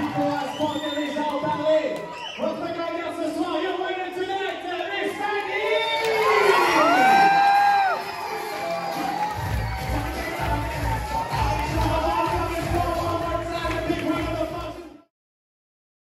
Nicolas Fortaleza ao balé.